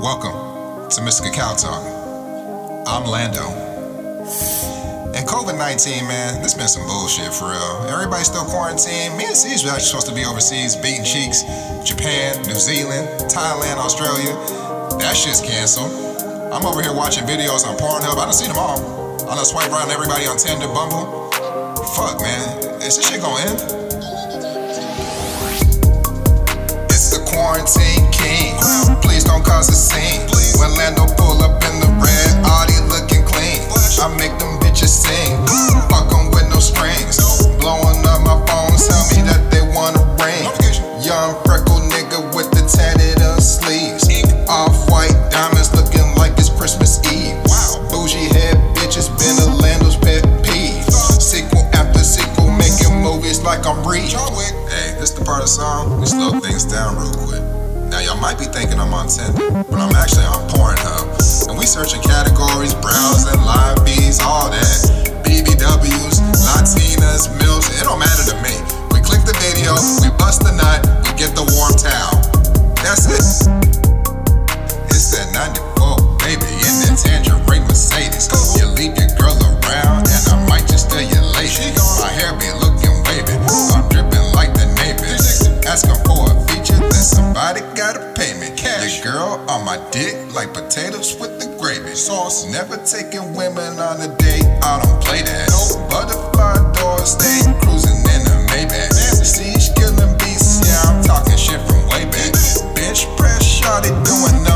Welcome to Mr. KakaoTalk. I'm Lando. And COVID 19, man, this been some bullshit for real. Everybody still quarantined. Me and C's were actually supposed to be overseas, beating cheeks. Japan, New Zealand, Thailand, Australia. That shit's canceled. I'm over here watching videos on Pornhub. I done seen them all. I done swipe on everybody on Tinder, Bumble. Fuck, man. Is this shit gonna end? Cause a scene. When Lando pull up in the red, Audi looking clean. I make them bitches sing. Fuck 'em with no strings. Blowing up my phones, tell me that they wanna ring. Young freckle nigga with the tatted up sleeves. Off white diamonds looking like it's Christmas Eve. Bougie head bitches been a Lando's pet peeve. Sequel after sequel, making movies like I'm Reed. Hey, this the part of the song we slow things down real quick. Might be thinking I'm on Tinder, but I'm actually on Pornhub. And we searching categories, browsing, live on my dick like potatoes with the gravy sauce. Never taking women on a date, I don't play that. No Butterfly doors, stay cruising in a Maybach. Siege killing beats, yeah, I'm talking shit from way back. Bench press, shawty doing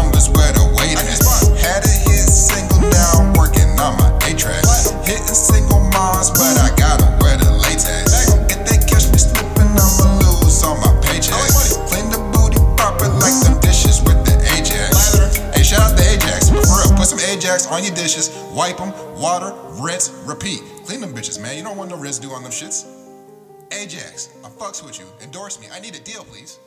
put some Ajax on your dishes, wipe them, water, rinse, repeat. Clean them bitches, man. You don't want no residue on them shits. Ajax, I fucks with you. Endorse me. I need a deal, please.